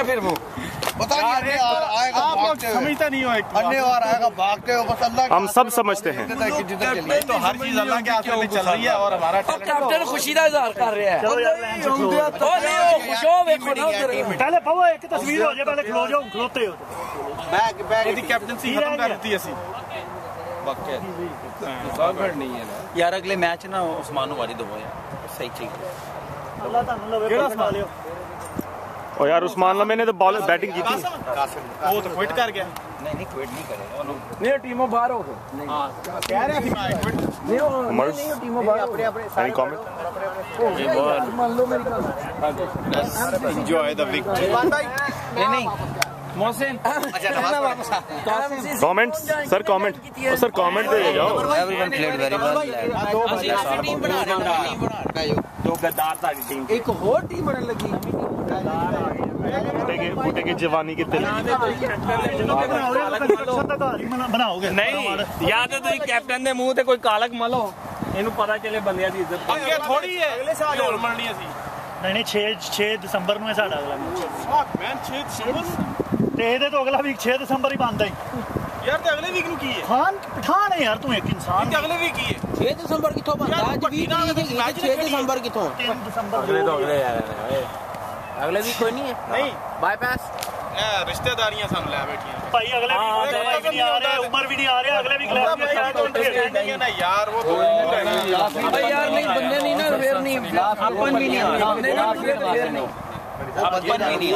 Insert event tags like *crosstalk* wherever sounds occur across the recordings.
है फिर वो पता नहीं अन्य और आएगा आप लोग भागते हुए समझता नहीं हो एक अन्य और आएगा भागते हुए बस अल्लाह हम सब समझते हैं कि जिधर चलिए तो हर चीज अल्लाह के हाथ में चल रही है और हमारा और कैप्टन खुशी का इजहार कर रहा है चलो यार लाइन से खलो। ओ नहीं वो खुश हो देखो ना उधर पहले पवो एक तस्वीर हो जाए पहले खलो जाओ खलोते हो बैग बैग ਇਹਦੀ ਕੈਪਟਨਸੀ ਖਤਮ ਕਰ ਦਿੱਤੀ ਅਸੀਂ ਯਾਰ ਅਗਲੇ ਮੈਚ ਨਾ ਉਸਮਾਨ ਨੂੰ ਵਾਰੀ ਦਵੋ ਯਾਰ ਸਹੀ ਠੀਕ ਅੱਲਾ ਤੁਹਾਨੂੰ ਲਵੇ ਕਿਹੜਾ ਸਮਾ ਲਿਓ और यार उस्मान लमे ने तो बॉल बैटिंग की थी। वो तो क्विट कर गया। नहीं नहीं क्विट नहीं करे। नहीं टीमों बाहर हो गए। हाँ। कह रहे थे नहीं नहीं टीमों बाहर अपने अपने एनी कमेंट ये बॉल मान लो मेरी बात। एंजॉय द विकेट नहीं नहीं। Mohsin. Comment sir comment sir comment दे जाओ। एवरीवन प्लेड वेरी वेल दो गद्दार सारी टीम एक और टीम बनने लगी। ਬੁੱਢੇ ਬੁੱਢੇ ਕੀ ਜਵਾਨੀ ਕਿੱਥੇ ਬਣਾਓਗੇ। ਨਹੀਂ ਯਾ ਤੇ ਤੁਸੀਂ ਕੈਪਟਨ ਦੇ ਮੂੰਹ ਤੇ ਕੋਈ ਕਾਲਕ ਮਲੋ ਇਹਨੂੰ ਪਤਾ ਚੱਲੇ ਬੰਦਿਆਂ ਦੀ ਇੱਜ਼ਤ। ਅੱਗੇ ਥੋੜੀ ਹੈ। ਅਗਲੇ ਸਾਲ ਹੋਰ ਮਲਣੀ ਅਸੀਂ। ਨਹੀਂ ਨਹੀਂ 6 6 ਦਸੰਬਰ ਨੂੰ ਹੈ ਸਾਡਾ ਅਗਲਾ ਫੱਕ ਮੈਨ 6 ਦਸੰਬਰ ਤੇ ਇਹਦੇ ਤੋਂ ਅਗਲਾ ਵੀਕ 6 ਦਸੰਬਰ ਹੀ ਬਣਦਾ ਹੀ। ਯਾਰ ਤੇ ਅਗਲੇ ਵੀਕ ਨੂੰ ਕੀ ਹੈ? ਖਾਨ ਪਠਾਨ ਹੈ ਯਾਰ ਤੂੰ ਇੱਕ ਇਨਸਾਨ। ਤੇ ਅਗਲੇ ਵੀਕ ਕੀ ਹੈ? 6 ਦਸੰਬਰ ਕਿੱਥੋਂ ਬਣਦਾ? ਅੱਜ 20 ਤਰੀਕ 6 ਦਸੰਬਰ ਕਿੱਥੋਂ? 3 ਦਸੰਬਰ ਅਗਲੇ ਤੋਂ ਅਗਲੇ ਯਾਰ ਓਏ। ਅਗਲੇ ਵੀ ਕੋਈ ਨਹੀਂ ਹੈ ਨਹੀਂ ਬਾਈਪਾਸ ਇਹ ਰਿਸ਼ਤੇਦਾਰੀਆਂ ਸਾਨੂੰ ਲੈ ਬੈਠੀਆਂ ਭਾਈ ਅਗਲੇ ਹਾਂ, ਵੀਕ ਤੇ ਵੀ ਨਹੀਂ ਆ ਰਿਹਾ ਉਮਰ ਵੀ ਨਹੀਂ ਆ ਰਿਹਾ ਅਗਲੇ ਵੀਕ ਲੈ ਨਹੀਂ ਨਾ ਯਾਰ ਉਹ ਤਾਂ ਦੂਰ ਹੈ ਨਾ ਅਬੇ ਯਾਰ ਨਹੀਂ ਬੰਦੇ ਨਹੀਂ ਨਾ ਫੇਰ ਨਹੀਂ ਆਪਨ ਵੀ ਨਹੀਂ ਬੰਦੇ ਨਾ ਫੇਰ ਫੇਰ ਨਹੀਂ ਆਪਨ ਵੀ ਨਹੀਂ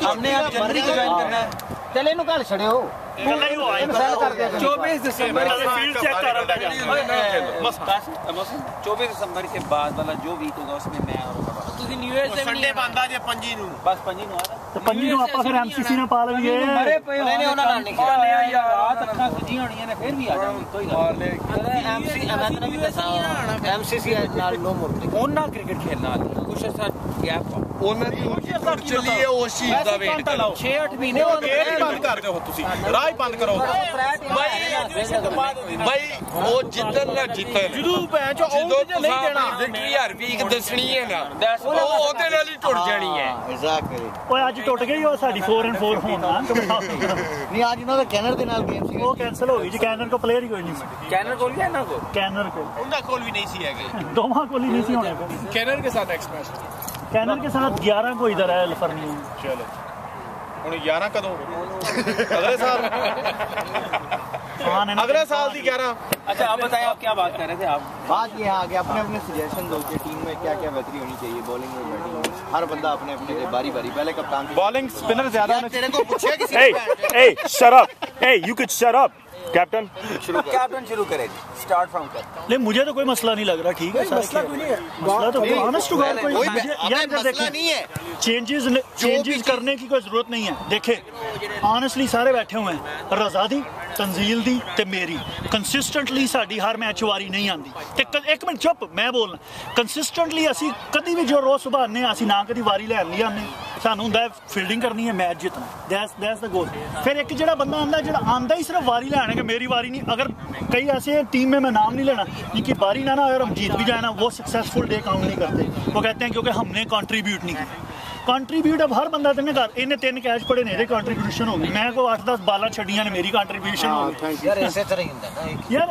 हमने आप जनवरी को ज्वाइन करना है ਚਲੇ ਇਹਨੂੰ ਕੱਲ ਛੜਿਓ ਕੱਲਾ ਹੀ ਹੋਇਆ ਸੈਲ ਕਰ ਦੇ 24 दिसंबर फील्ड चेक कर रहा था बस 24 दिसंबर के बाद वाला जो वीक होगा उसमें मैं और ਤੁਸੀਂ ਨਿਊ ਇਅਰ ਤੇ ਵੀ ਸੰਡੇ ਨਹੀਂ ਬੰਦਾ ਜੇ ਪੰਜੀ ਨੂੰ बस पंजी नु आ ਤੇ ਪੰਜੀ ਨੂੰ ਆਪਾਂ ਫਿਰ ਐਮਸੀਸੀ ਨਾਲ ਪਾ ਲਈਏ नहीं नहीं ਉਹਨਾਂ ਨਾਲ ਨਹੀਂ ਉਹ ਨਹੀਂ ਯਾਰ। ਰਾਤ ਅੱਖਾਂ ਸੁਜੀਆਂ ਹੋਣੀਆਂ ਨੇ ਫਿਰ ਵੀ ਆ ਜਾਣਗੇ ਕੋਈ ਗੱਲ ਨਹੀਂ ਐਮਸੀ ਮੈਂ ਤੈਨੂੰ ਵੀ ਦੱਸਾਂ ਐਮਸੀਸੀ ਨਾਲ ਨੋ ਮੋਰ ਉਹਨਾਂ ਕ੍ਰਿਕਟ ਖੇਲਣਾ ਕੁਛ ਸਰ ਗੈਪ ਉਹਨਾਂ ਦੀ ਚੱਲੀ ਹੈ ਉਹ ਸ਼ੀਰ ਦਾ ਵੇਟ ਕਰੋ 6-8 ਮਹੀਨੇ ਉਹ ਗੇਟ ਹੀ ਬੰਦ ਕਰ ਦਿਓ ਤੁਸੀਂ ਰਾਹ ਹੀ ਬੰਦ ਕਰੋ ਬਾਈ ਬਾਈ ਉਹ ਜਿੱਤਣ ਨਾ ਜਿੱਤਣ ਜਦੋਂ ਭੈਣ ਚੋ ਉਹ ਨਹੀਂ ਦੇਣਾ ਵਿਕਟਰੀ ਹਰ ਵੀਕ ਦੱਸਣੀ ਹੈ ਨਾ ਉਹ ਉਹਦੇ ਨਾਲ ਹੀ ਟੁੱਟ ਜਾਣੀ ਹੈ ਮਜ਼ਾਕ ਕਰੇ ਓਏ ਅੱਜ ਟੁੱਟ ਗਈ ਉਹ ਸਾਡੀ 4 ਐਂਡ 4 ਹੋਣ ਨਾਲ ਨਹੀਂ ਅੱਜ ਇਹਨਾਂ ਦਾ ਕੈਨਰ ਦੇ ਨਾਲ ਗੇਮ ਸੀ ਉਹ ਕੈਨਸਲ ਹੋ ਗਈ ਜੀ ਕੈਨਰ ਕੋ ਪਲੇਅਰ ਹੀ ਕੋਈ ਨਹੀਂ ਕੈਨਰ ਕੋਲ ਹੀ ਇਹਨਾਂ ਕੋ ਕੈਨਰ ਕੋਲ ਉਹਨਾਂ ਕੋਲ ਵੀ ਨਹੀਂ ਸੀ ਹੈਗੇ ਦੋਵਾਂ ਕੋਲ ਹੀ ਨਹੀਂ ਸੀ ਹੋਣੇ ਕੈਨਰ ਕੇ ਸਾਥ ਐਕਸਪੈਂਸ कैनर के साथ 11 को इधर है लफरनी ਚਲੋ ਹੁਣ 11 ਕਦੋਂ ਅਗਲੇ ਸਾਲ खान है ना अगले साल की 11 अच्छा आप बताएं आप क्या बात कर रहे थे आप बात ये है आगे अपने अपने सजेशन दो कि टीम में क्या क्या बेहतरी होनी चाहिए बॉलिंग में बैटिंग में हर बंदा अपने अपने लिए बारी बारी पहले कप्तान बॉलिंग स्पिनर ज्यादा ਤੇਰੇ ਕੋਲ ਪੁੱਛਿਆ ਕਿਸੇ Hey, hey, shut up. Hey, you could shut up. Captain captain शुरू करे स्टार्ट फ्रॉम कर नहीं मुझे तो कोई मसला नहीं लग रहा ठीक है मसला कोई नहीं है मसला तो ऑनेस्ट टू गॉड कोई कोई मुझे- अबे यार इधर मसला देखें नहीं है चेंजेस चेंजेस करने की कोई जरूरत नहीं है देखे ऑनेस्टली सारे बैठे हुए हैं रजा दी ਤਨਜ਼ੀਲ ਦੀ ਤੇ ਮੇਰੀ ਕੰਸਿਸਟੈਂਟਲੀ ਸਾਡੀ ਹਰ ਮੈਚ ਵਾਰੀ ਨਹੀਂ ਆਂਦੀ ਤੇ ਕ- ਇੱਕ ਮਿੰਟ ਚੁੱਪ ਮੈਂ ਬੋਲਣਾ ਕੰਸਿਸਟੈਂਟਲੀ ਅਸੀਂ ਕਦੀ ਵੀ ਜੋ ਰੋਜ਼ ਸੁਭਾ ਆਨੇ ਅਸੀਂ ਨਾ ਕਦੀ ਵਾਰੀ ਲੈਣ ਲਈ ਆਨੇ ਸਾਨੂੰ ਹੁੰਦਾ ਫੀਲਡਿੰਗ ਕਰਨੀ ਹੈ ਮੈਚ ਜਿੱਤਣਾ ਦੈਟਸ ਦੈਟਸ ਦਾ ਗੋਲ ਫਿਰ ਇੱਕ ਜਿਹੜਾ ਬੰਦਾ ਆਂਦਾ ਜਿਹੜਾ ਆਂਦਾ ਹੀ ਸਿਰਫ ਵਾਰੀ ਲੈਣ है कि मेरी बारी नहीं अगर कई ऐसे टीम में मैं नाम नहीं लेना जिनकी बारी ना ना अगर हम जीत भी जाए ना वो सक्सेसफुल डे काउंट नहीं करते वो कहते हैं क्योंकि हमने कंट्रीब्यूट नहीं किया ਕੰਟਰੀਬਿਊਟ ਅਬ ਹਰ ਬੰਦਾ ਤੈਨੂੰ ਕਰ ਇਹਨੇ ਤਿੰਨ ਕੈਚ ਪੜੇ ਨੇ ਇਹਦੇ ਕੰਟਰੀਬਿਊਸ਼ਨ ਹੋ ਗਈ ਮੈਂ ਕੋ 8-10 ਬਾਲਾਂ ਛੱਡੀਆਂ ਨੇ ਮੇਰੀ ਕੰਟਰੀਬਿਊਸ਼ਨ ਹੋ ਗਈ यार ऐसे तरह ही होता है ना यार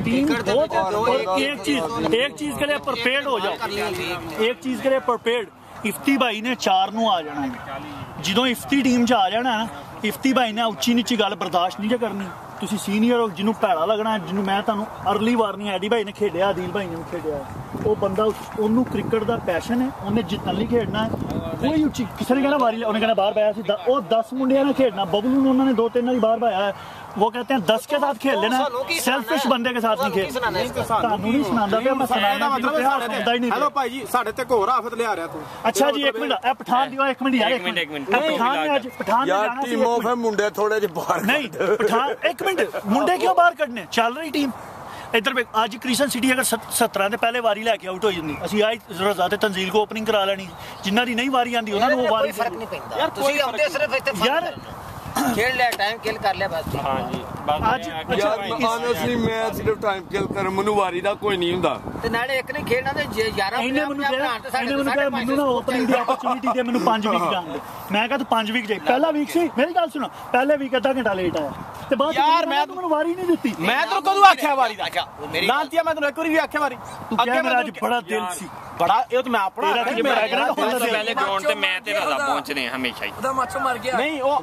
टीम बहुत और एक चीज एक चीज के लिए प्रिपेयर्ड हो जाओ एक चीज के लिए प्रिपेयर्ड ਇਫਤੀ ਭਾਈ ਨੇ 4 ਨੂੰ ਆ ਜਾਣਾ ਹੈ। ਜਦੋਂ ਇਫਤੀ ਟੀਮ 'ਚ ਆ ਜਾਣਾ ਨਾ, ਇਫਤੀ ਭਾਈ ਨੇ ਉੱਚੀ ਨੀਚੀ ਗੱਲ ਬਰਦਾਸ਼ਤ ਨਹੀਂ ਜੇ ਕਰਨੀ। ਤੁਸੀਂ ਸੀਨੀਅਰ ਹੋ, ਜਿਹਨੂੰ ਭੈੜਾ ਲੱਗਣਾ, ਜਿਹਨੂੰ ਮੈਂ ਤੁਹਾਨੂੰ ਅਰਲੀ ਵਾਰਨਿੰਗ ਐਡੀ ਭਾਈ ਨੇ ਖੇਡਿਆ ਆਦੀਲ ਭਾਈ ਨੇ ਖੇਡਿਆ। ਉਹ ਬੰਦਾ ਉਸ- ਉਹਨੂੰ ਕ੍ਰਿਕਟ ਦਾ ਪੈਸ਼ਨ ਹੈ ਉਹਨੇ ਜਿੱਤਣ ਲਈ ਖੇਡਣਾ ਹੈ ਕੋਈ ਉੱਚੀ ਕਿਸੇ ਨੇ ਕਹਿਣਾ ਵਾਰੀ ਉਹਨੇ ਕਹਿਣਾ ਬਾਹਰ ਪਾਇਆ ਸੀ ਦ- ਉਹ 10 ਮੁੰਡਿਆਂ ਨੇ ਖੇਡਣਾ ਬਬਲੂ ਨੂੰ ਉਹਨਾਂ ਨੇ ਦੋ ਤਿੰਨ ਵਾਰੀ ਬਾਹਰ ਪਾਇਆ ਹੈ वो कहते हैं दस के साथ खेल लेना सेल्फिश बंदे के साथ नहीं खेल ਤੁਹਾਨੂੰ ਨਹੀਂ ਸੁਣਾਉਂਦਾ ਪਿਆ ਮੈਂ ਸੁਣਾਉਂਦਾ ਇਹਦਾ ਮਤਲਬ ਪਿਆ ਸਾਡੇ ਸੁਣਦਾ ਹੀ ਨਹੀਂ ਹੈਲੋ ਪਿਆ। ਭਾਈ ਜੀ ਸਾਡੇ ਤੇ ਘੋਰ ਆਫਤ ਲਿਆ ਰਿਹਾ ਤੂੰ ਅੱਛਾ ਜੀ ਇੱਕ ਮਿੰਟ ਇਹ ਪਠਾਨ ਦੀ ਇੱਕ ਮਿੰਟ ਯਾਰ ਇੱਕ ਮਿੰਟ, ਇੱਕ ਮਿੰਟ। ਇਹ ਪਠਾਨ ਨੇ ਅੱਜ ਪਠਾਨ ਨੇ ਯਾਰ ਜਾਣਾ ਸੀ, ਟੀਮੋਂ ਇੱਕ ਫਿਰ ਮੁੰਡੇ ਥੋੜੇ ਜਿਹੇ ਬਾਹਰ ਨਹੀਂ ਪਠਾਨ ਇੱਕ ਮਿੰਟ ਮੁੰਡੇ ਕਿਉਂ ਬਾਹਰ ਕੱਢਨੇ ਚੱਲ ਰਹੀ ਟੀਮ ਇੱਧਰ ਵੇਖ ਅੱਜ ਕ੍ਰਿਸ਼ਨ ਸਿਟੀ ਅਗਰ 17 ਦੇ ਪਹਿਲੇ ਵਾਰੀ ਲੈ ਕੇ ਆਊਟ ਹੋ ਜਾਂਦੀ ਅਸੀਂ ਅੱਜ ਰਜ਼ਾ ਤੇ ਤੰਜ਼ੀਲ ਕੋ ਓਪਨਿੰਗ ਕਰਾ ਲੈਣੀ ਜਿਨ੍ਹਾਂ ਦੀ ਨਹੀਂ ਵਾਰੀ ਆਂਦੀ ਉਹਨਾਂ ਨੂੰ ਉਹ ਵਾਰੀ ਫ਼ਰਕ ਨਹੀਂ ਪੈਂਦਾ। ਯਾਰ ਤੁਸੀਂ ਆਉਂਦੇ ਸਿਰਫ ਇੱਥੇ ਯਾਰ ਖੇਡ ਲਿਆ ਟਾਈਮ ਕਿਲ ਕਰ ਲਿਆ ਬਸ। ਹਾਂਜੀ ਅੱਜ ਯਾਰ ਆਨੈਸਟਲੀ ਮੈਂ ਸਿਰਫ ਟਾਈਮ ਕਿਲ ਕਰ ਮੈਨੂੰ ਵਾਰੀ ਦਾ ਕੋਈ ਨਹੀਂ ਹੁੰਦਾ। ਤੇ ਨਾਲੇ ਇੱਕ ਨੇ ਖੇਡਣਾ ਤੇ 11 ਇਹਨੇ ਮੈਨੂੰ ਕਿਹਾ ਇਹਨੇ ਮੈਨੂੰ ਕਿਹਾ ਮੈਨੂੰ ਨਾ ਓਪਨਿੰਗ ਦੀ ਆਪਰਚੁਨਿਟੀ ਦੇ ਮੈਨੂੰ 5 ਵੀਕ ਜਾਣ ਦੇ। ਮੈਂ ਕਿਹਾ ਤੂੰ 5 ਵੀਕ ਜਾਈ ਪਹਿਲਾ ਵੀਕ ਸੀ ਮੇਰੀ ਗੱਲ ਸੁਣੋ ਪਹਿਲੇ ਵੀਕ ਅੱਧਾ ਘੰਟਾ ਲੇਟ ਆਇਆ। ਤੇ ਬਾਅਦ ਯਾਰ, ਮੈਨੂੰ ਮੈਂ- ਤੂੰ ਮੈਨੂੰ ਵਾਰੀ ਨਹੀਂ ਦਿੱਤੀ। ਮੈਂ ਤੈਨੂੰ ਕਦੋਂ ਆਖਿਆ ਵਾਰੀ ਦਾ? ਲਾਂਤੀਆ ਮੈਂ ਤੈਨੂੰ ਇੱਕ ਵਾਰੀ ਵੀ ਆਖਿਆ ਵਾਰੀ। ਕਿਹਾ ਮੇਰਾ ਅੱਜ ਤੈਨੂੰ ਬੜਾ ਦਿਲ ਸੀ। ਬੜਾ ਇਹ ਤਾਂ ਮੈਂ ਆਪਣਾ ਤੇਰਾ ਕੀ ਮੇਰਾ ਬੜਾ ਕਿਹੜਾ ਹੁੰਦਾ ਤੋਂ ਸੀ। ਪਹਿਲੇ ਗਰਾਊਂਡ ਤੇ ਮੈਂ ਤੇ ਰਾਜਾ ਪਹੁੰਚਨੇ ਹਮੇਸ਼ਾ ਹੀ। ਉਹਦਾ ਮਾਚੋ ਮਰ ਗਿਆ। ਨਹੀਂ ਉਹ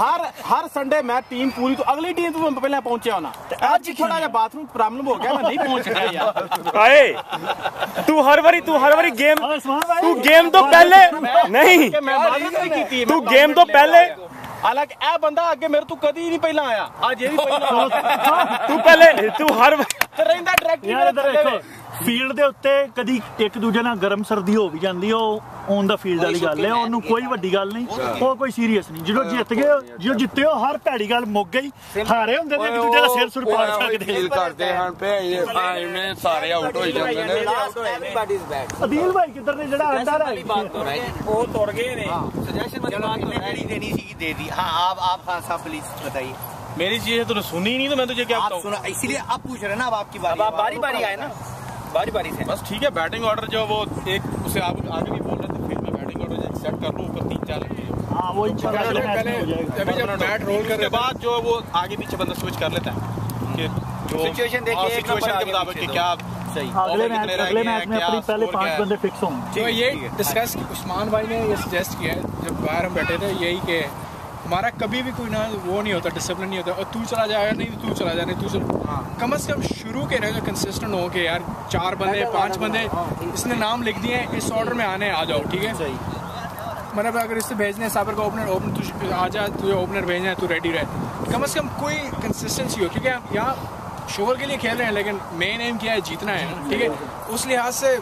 ਹਰ ਹਰ ਸੰਡੇ ਮੈਂ ਟੀਮ ਪੂਰੀ ਤੋਂ ਅਗਲੀ ਟੀਮ ਤੋਂ ਪਹਿਲਾਂ ਪਹੁੰਚਿਆ ਹੋਣਾ। ਤੇ ਅੱਜ ਥੋੜਾ ਜਿਹਾ ਬਾਥਰੂਮ ਪ੍ਰੋਬਲਮ ਹੋ ਗਿਆ ਮੈਂ ਨਹੀਂ ਪਹੁੰਚ ਰਿਹਾ ਯਾਰ। ਆਏ ਤੂੰ ਹਰ ਵਾਰੀ ਤੂੰ ਹਰ ਵਾਰੀ ਗੇਮ ਤੂੰ ਗੇਮ ਤੋਂ ਪਹਿਲੇ ਨਹੀਂ। ਕਿ ਮੈਂ ਬਾਥਰੂਮ ਨਹੀਂ ਕੀਤੀ ਤੂੰ ਗੇਮ ਤੋਂ ਪਹਿਲੇ ਹਾਲਾਂਕਿ ਇਹ ਬੰਦਾ ਅੱਗੇ ਮੇਰੇ ਤੋਂ ਕਦੀ ਨਹੀਂ ਪਹਿਲਾਂ ਆਇਆ। ਅੱਜ ਇਹ ਵੀ ਪਹਿਲਾਂ ਆਇਆ। *laughs* ਤੂੰ ਪਹਿਲੇ ਤੂੰ ਹਰ ਤੇ ਰਹਿੰਦਾ ਡਾਇਰੈਕਟ ਯਾਰ ਇਧਰ ਦੇਖੋ ਫੀਲਡ ਦੇ ਉੱਤੇ ਕਦੀ ਇੱਕ ਦੂਜੇ ਨਾਲ ਗਰਮ ਸਰਦੀ ਹੋ ਵੀ ਜਾਂਦੀ ਉਹ ਔਨ ਦਾ ਫੀਲਡ ਵਾਲੀ ਗੱਲ ਹੈ ਉਹਨੂੰ ਕੋਈ ਵੱਡੀ ਗੱਲ ਨਹੀਂ ਉਹ ਕੋਈ ਸੀਰੀਅਸ ਨਹੀਂ ਜਦੋਂ ਜਿੱਤ ਗਏ ਜਦੋਂ ਜਿੱਤੇ ਹੋ ਹਰ ਭੈੜੀ ਗੱਲ ਮੁੱਕ ਗਈ ਹਾਰੇ ਹੁੰਦੇ ਤੇ ਇੱਕ ਦੂਜੇ ਦਾ ਸਿਰ ਸੁਰ ਪਾੜ ਸਕਦੇ ਫੀਲ ਕਰਦੇ ਹਨ ਭੇ ਐਵੇਂ ਸਾਰੇ ਆਊਟ ਹੋ ਜਾਂਦੇ ਨੇ everybody is bad ਅਦੀਲ ਭਾਈ ਕਿੱਧਰ ਨੇ ਜਿਹੜਾ ਅੰਡਾ ਲੈ ਉਹ ਤੁਰ ਗਏ ਨੇ सजेशन वाली बात तो है देनी सी दे दी हाँ आप आप खान साहब प्लीज बताइए मेरी चीजें तूने सुनी नहीं तो मैं तुझे क्या आप बताऊं सुना इसीलिए आप पूछ रहे हैं ना अब आपकी बारी आप बारी बारी आए ना बारी बारी से। बस ठीक है बैटिंग ऑर्डर जो वो एक उसे आप आगे भी बोल रहे थे फिर मैं बैटिंग ऑर्डर सेट कर लूँ ऊपर तीन चार हाँ वो इंशाल्लाह अगले मैच में अभी जब बैट रोल करने के बाद जो वो आगे पीछे बंदा स्विच कर लेता है। कि जो Situation देखिए, एक नंबर सिचुएशन के मुताबिक कि क्या सही। अगले मैच अगले मैच में अपनी पहले पाँच बंदे फिक्स होंगे तो ये डिस्कस उस्मान भाई ने ये सजेस्ट किया है जब बाहर हम बैठे थे यही कि हमारा कभी भी कोई ना वो नहीं होता डिसिप्लिन नहीं होता और तू चला जाएगा नहीं तो तू चला जा नहीं तू चला कम से कम शुरू के जो कंसिस्टेंट हो के यार चार बंदे पाँच बंदे इसने नाम लिख दिए इस ऑर्डर में आने आ जाओ ठीक है? मतलब अगर इससे भेजने हैं साबर का ओपनर ओपनर तुझे आ जा तुझे ओपनर भेजना है तू रेडी रहे। कम से कम कोई कंसिस्टेंसी हो क्योंकि हम यहाँ शोर के लिए खेल रहे हैं लेकिन मेन एम क्या है? जीतना है ठीक है? उस लिहाज से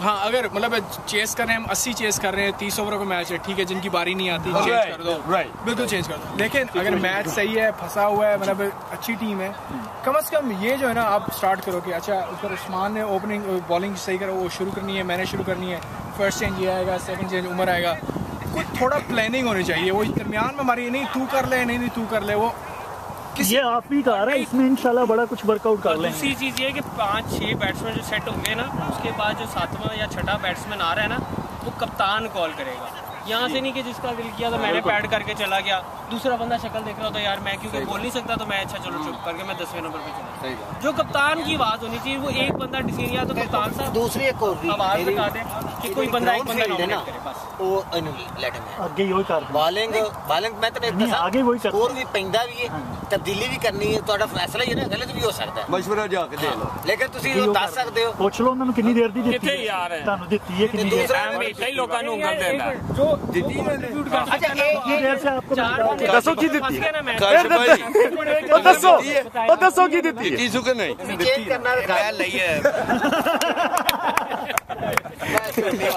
हाँ अगर मतलब चेस कर रहे हैं हम 80 चेस कर रहे हैं तीस ओवर का मैच है ठीक है जिनकी बारी नहीं आती चेंज कर दो। right. बिल्कुल चेंज कर दो। लेकिन अगर मैच सही है फंसा हुआ है मतलब अच्छी टीम है कम से कम ये जो है ना आप स्टार्ट करो कि अच्छा ऊपर उस्मान ने ओपनिंग बॉलिंग सही करो वो शुरू करनी है मैंने शुरू करनी है फ़र्स्ट चेंज ये आएगा सेकंड चेंज उमर आएगा। कुछ थोड़ा प्लानिंग होनी चाहिए वो दरमियान में हमारी नहीं तू कर ले नहीं नहीं तू कर ले वो ये आप ही कहा रहा है इसमें इंशाल्लाह बड़ा कुछ वर्कआउट कर लेंगे। दूसरी चीज़ ये कि पाँच छह बैट्समैन जो सेट होंगे ना उसके बाद जो सातवां या छठा बैट्समैन आ रहा है ना वो कप्तान कॉल करेगा। यहाँ से नहीं कि जिसका दिल किया तो मैंने पैड करके चला गया। दूसरा बंदा शक्ल देख रहा होता यार मैं क्योंकि बोल नहीं सकता तो मैं अच्छा चलो चुप करके मैं दसवें नंबर पे चला जो कप्तान की बात होनी चाहिए वो एक बंदा डिसीज़न या तो कप्तान साहब दूसरी एक और आवाज़ बता दे। कि कोई बंदा एक बंदा ground field है nominate करे बस ਉਹ ਇਹਨੂੰ ਲੈ ਕੇ आगे ही वही कर देंगे ਬਾਲਿੰਗ ਬਾਲਿੰਗ ਮੈਂ ਤੈਨੂੰ ਇੱਕ ਨਹੀਂ, ਦੱਸਾਂ ਆਗੇ ਵਹੀ ਕਰਨਾ। ਸਕੋਰ ਵੀ ਪੈਂਦਾ ਵੀ ਹੈ ਤਬਦੀਲੀ ਵੀ ਕਰਨੀ ਹੈ ਤੁਹਾਡਾ ਫੈਸਲਾ ਹੀ ਹੈ ਨਾ ਗਲਤ ਵੀ ਹੋ ਸਕਦਾ ਹੈ ਮਸ਼ਵਰਾ ਜਾ ਕੇ ਦੇ ਲਓ ਲੇਕਿਨ ਤੁਸੀਂ ਉਹ ਦੱਸ ਸਕਦੇ ਹੋ ਪੁੱਛ ਲਓ ਉਹਨਾਂ ਨੂੰ ਕਿੰਨੀ ਦੇਰ ਦੀ ਦਿੱਤੀ ਕਿੱਥੇ ਹੈ। ਯਾਰ ਹੈ? ਤੁਹਾਨੂੰ ਦਿੱਤੀ ਹੈ ਕਿੰਨੀ ਦੇਰ ਦੂਸਰਾ ਹਮੇਸ਼ਾ ਹੀ ਲੋਕਾਂ ਨੂੰ ਉਂਗਲ ਦਿੰਦਾ ਹੈ। जो ਅੱਛਾ ਇਹ ਕਿੰਨੀ ਦੇਰ ਸੇ ਆਪਕੋ ਚਾਰ मिलता बंदे है? ਦੱਸੋ ਕੀ ਦਿੱਤੀ ਹੈ ਨਾ ਮੈਂ ਕਾਸ਼ ਭਾਈ ਉਹ ਦੱਸੋ ਉਹ ਦੱਸੋ ਕੀ ਦਿੱਤੀ ਦਿੱਤੀ ਸੁ ਕਿ ਨਹੀਂ ਚੇਂਜ ਕਰਨਾ ਮੈਂ ਲਈ ਹੈ *laughs*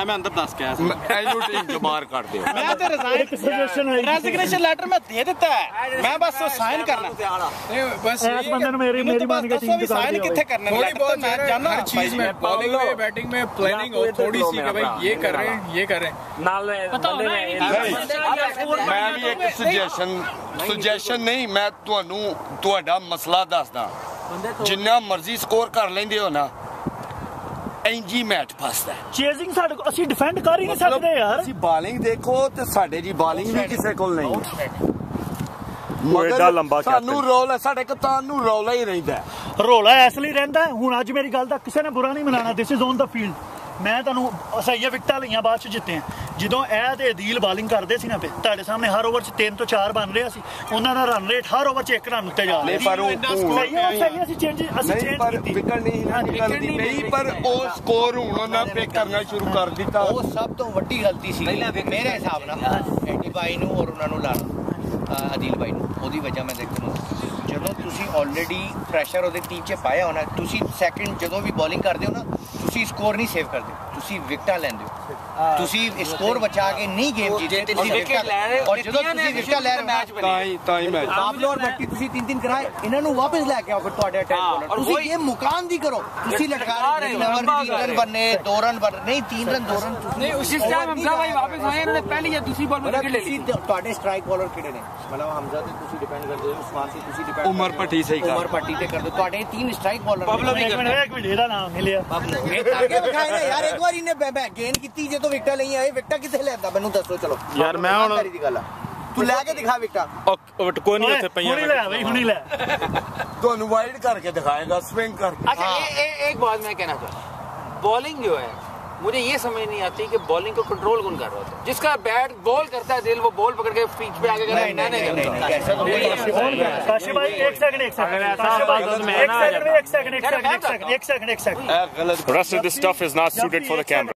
ਐ ਮੈਂ ਅੰਦਰ ਦੱਸ ਕੇ ਆਇਆ ਸੀ ਮੈਂ ਇਹਨੂੰ ਟੀਮ ਚ ਬਾਹਰ ਕੱਢ ਦਿਓ ਮੈਂ ਤੇ ਰਿਜ਼ਾਈਨ ਇੱਕ suggestion ਹੈ ਰੈਜ਼ਿਗਨੇਸ਼ਨ ਲੈਟਰ ਮੈਂ ਦੇ ਦਿੱਤਾ ਹੈ ਮੈਂ ਬਸ ਸਾਈਨ ਕਰਨਾ नहीं बस ਇਸ ਬੰਦੇ ਨੂੰ ਮੇਰੀ ਮੇਰੀ ਮੰਨ ਕੇ ਟੀਮ ਵੀ ਚ ਕਰ ਸਾਈਨ ਦਿਓ कितने करना है? थोड़ी लेटर तो बहुत मैं हर जानना चीज में बॉलिंग में बैटिंग में प्लानिंग हो थोड़ी सी कि भाई ये कर रहे हैं ये कर रहे हैं पता हो ना ये ਮੈਂ ਵੀ ਇੱਕ ਸੁਜੈਸ਼ਨ ਸੁਜੈਸ਼ਨ ਨਹੀਂ ਮੈਂ ਤੁਹਾਨੂੰ ਤੁਹਾਡਾ ਮਸਲਾ ਦੱਸਦਾ ਜਿੰਨਾ ਮਰਜ਼ੀ ਸਕੋਰ ਕਰ ਲੈਂਦੇ ਹੋ ਨਾ ਐਂਜੀ ਮੈਚ ਫਸਦਾ। ਚੇਜ਼ਿੰਗ ਸਾਡੇ ਕੋਲ ਅਸੀਂ ਡਿਫੈਂਡ ਕਰ ਹੀ ਨਹੀਂ ਸਕਦੇ ਯਾਰ। ਤੁਸੀਂ ਬਾਲਿੰਗ ਦੇਖੋ ਤੇ ਸਾਡੇ ਜੀ ਬਾਲਿੰਗ ਵੀ ਕਿਸੇ ਕੋਲ ਨਹੀਂ। ਐਡਾ ਲੰਬਾ ਸਾਨੂੰ ਰੋਲ ਹੈ ਸਾਡੇ ਕਪਤਾਨ ਨੂੰ ਰੌਲਾ ਹੀ ਰਹਿੰਦਾ। ਰੋਲਾ ਇਸ ਲਈ ਰਹਿੰਦਾ ਹੁਣ ਅੱਜ ਮੇਰੀ ਗੱਲ ਦਾ ਕਿਸੇ ਨੇ ਬੁਰਾ ਨਹੀਂ ਮਨਾਣਾ this is on the field ਮੈਂ ਤੁਹਾਨੂੰ ਸਹੀ ਵਿਕਟਾਂ ਲਈਆਂ ਬਾਅਦ ਚ ਜਿੱਤੇ ਆ। ਜਦੋਂ ਇਹ ਤੇ ਅਦੀਲ ਬਾਲਿੰਗ ਕਰਦੇ ਸੀ ਨਾ ਪੇ ਤੁਹਾਡੇ ਸਾਹਮਣੇ ਹਰ ਓਵਰ ਚ 3 ਤੋਂ 4 ਬਣ ਰਿਹਾ ਸੀ ਉਹਨਾਂ ਦਾ ਰਨ ਰੇਟ ਹਰ ਓਵਰ ਚ 1 ਰਨ ਉੱਤੇ ਜਾ ਰਿਹਾ ਨਹੀਂ ਸੀ ਪਰ ਉਹ ਸਹੀ ਅਸੀਂ ਚੇਂਜ ਅਸੀਂ ਨਹੀਂ ਚੇਂਜ ਪਰ ਕੀਤੀ। ਵਿਕਟ ਨਹੀਂ ਨਿਕਲਦੀ ਨਹੀਂ ਪਰ ਉਹ ਸਕੋਰ ਹੁਣ ਉਹਨਾਂ ਪੇ ਕਰਨਾ ਸ਼ੁਰੂ ਕਰ ਦਿੱਤਾ। ਉਹ ਸਭ ਤੋਂ ਵੱਡੀ ਗਲਤੀ ਸੀ ਮੇਰੇ ਹਿਸਾਬ ਨਾਲ ਐਡੀ ਬਾਈ ਨੂੰ ਔਰ ਉਹਨਾਂ ਨੂੰ ਲਾਣਾ ਅਦੀਲ ਭਾਈ ਨੂੰ ਉਹਦੀ ਵਜ੍ਹਾ ਮੈਂ ਦੇਖਦਾ ਜਦੋਂ ਤੁਸੀਂ ਆਲਰੇਡੀ ਪ੍ਰੈਸ਼ਰ ਉਹਦੇ ਟੀਮ 'ਚ ਪਾਇਆ ਹੋਣਾ ਤੁਸੀਂ ਸੈਕਿੰਡ ਜਦੋਂ ਵੀ ਬੋਲਿੰਗ ਕਰਦੇ ਹੋ ਨਾ ਤੁਸੀਂ ਸਕੋਰ ਨਹੀਂ ਸੇਵ ਕਰਦੇ ਤੁਸੀਂ ਵਿਕਟਾਂ ਲੈਂਦੇ ਹੋ। ਤੁਸੀਂ ਸਕੋਰ ਬਚਾ ਕੇ ਨਹੀਂ ਗੇਮ ਜਿੱਤੇ ਤੁਸੀਂ ਵਿਕਟ ਲੈ ਰਹੇ ਔਰ ਜਦੋਂ ਤੁਸੀਂ ਵਿਕਟਾਂ ਲੈ ਰਹੇ ਤਾਂ ਹੀ ਤਾਂ ਹੀ ਮੈਚ ਆਪਲੋ ਔਰ ਬੱਟੀ ਤੁਸੀਂ ਤਿੰਨ ਤਿੰਨ ਕਰਾਏ ਇਹਨਾਂ ਨੂੰ ਵਾਪਸ ਲੈ ਕੇ ਆਓ ਫਿਰ ਤੁਹਾਡੇ ਅਟੈਕ ਬੋਲਰ ਤੁਸੀਂ ਗੇਮ ਮੁਕਾਨ ਦੀ ਕਰੋ ਤੁਸੀਂ ਲਟਕਾ ਰਹੇ ਹੋ ਤਿੰਨ ਰਨ ਬਣਨੇ ਦੋ ਰਨ ਬਣ ਨਹੀਂ ਤਿੰਨ ਰਨ ਦੋ ਰਨ ਨਹੀਂ ਉਸੇ ਟਾਈਮ ਹਮਜ਼ਾ ਭਾਈ ਵਾਪਸ ਆਏ ਇਹਨਾਂ ਨੇ ਪਹਿਲੀ ਜਾਂ ਦੂਸਰੀ ਬਾਲ ਵਿਕਟ ਲੈ ਲਈ ਤੁਹਾਡੇ ਸਟ੍ਰਾਈਕ ਬੋਲਰ ਕਿਹੜੇ ਨੇ ਮਤਲਬ ਹਮਜ਼ਾ ਤੇ ਤੁਸੀਂ ਡਿਪੈਂਡ ਕਰਦੇ ਹੋ ਉਸਮਾਨ ਤੇ ਤੁਸੀਂ ਡਿਪੈਂਡ ਉਮਰ ਪੱਟੀ ਸਹੀ ਕਰ ਉਮਰ ਪੱਟੀ ਤੇ ਕਰ ਦੋ ਤੁਹਾਡੇ ਤਿੰਨ ਸਟ੍ਰਾਈਕ ਬੋਲਰ ਪਬਲੋ ਇੱਕ ਮਿੰਟ ਇਹਦਾ ਨਾਮ ਮਿਲਿਆ ਪਬਲੋ ਮੈਂ ਤਾਂ ਕਿ ਵਿਖਾਇਆ ਯਾਰ ਇੱਕ ਵਾਰ ਇਹਨੇ ਬੈਕ ਗੇਨ ਕੀਤੀ ਜੇ ਤੋਂ ਵਿਕਟਾਂ ਲਈਆਂ ਇਹ ਵਿਕਟਾਂ ਕਿੱਥੇ ਲੈਂਦਾ ਮੈਨੂੰ ਦੱਸੋ ਚਲੋ ਯਾਰ ਮੈਂ ਹੁਣ- ਇਮਾਨਦਾਰੀ ਦੀ ਗੱਲ ਆ ਤੂੰ ਲੈ ਕੇ ਦਿਖਾ ਵਿਕਟਾਂ ਕੋਈ ਨਹੀਂ ਇੱਥੇ ਪਈਆਂ ਹੁਣੀ ਲੈ ਬਈ ਹੁਣੀ ਲੈ ਤੁਹਾਨੂੰ ਵਾਈਡ ਕਰਕੇ ਦਿਖਾਏਗਾ ਸਵਿੰਗ ਕਰਕੇ अच्छा ये, ये एक बात मैं कहना चाहता हूँ बॉलिंग जो है मुझे ये समझ नहीं आती कि बॉलिंग को कंट्रोल कौन कर रहा होता है जिसका बैट बॉल करता है दिल वो बॉल पकड़ के पिच पे आगे नहीं नहीं नहीं नहीं नहीं ऐसा तो नहीं है। ਕਾਸ਼ੀ ਭਾਈ ਇੱਕ ਸੈਕਿੰਡ ਇੱਕ ਸੈਕਿੰਡ ਕਾਸ਼ੀ ਭਾਈ ਇੱਕ ਸੈਕਿੰਡ ਇੱਕ ਸੈਕਿੰਡ ਇੱਕ ਸੈਕਿੰਡ ਇੱਕ ਸੈਕਿੰਡ ਇੱਕ ਸੈਕਿੰਡ ਇੱਕ ਸੈਕਿੰਡ ਇਹ ਗਲਤ The rest of this stuff is not suited for the camera.